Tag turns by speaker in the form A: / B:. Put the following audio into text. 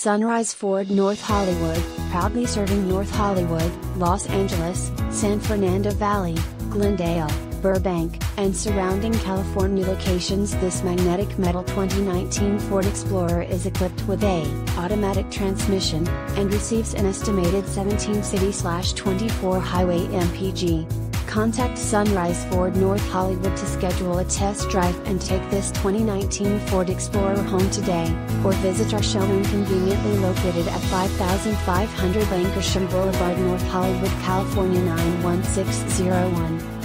A: Sunrise Ford North Hollywood, proudly serving North Hollywood, Los Angeles, San Fernando Valley, Glendale, Burbank, and surrounding California locations this magnetic metal 2019 Ford Explorer is equipped with a automatic transmission, and receives an estimated 17 city slash 24 highway MPG. Contact Sunrise Ford North Hollywood to schedule a test drive and take this 2019 Ford Explorer home today, or visit our showroom conveniently located at 5500 Lankershim Boulevard North Hollywood, California 91601.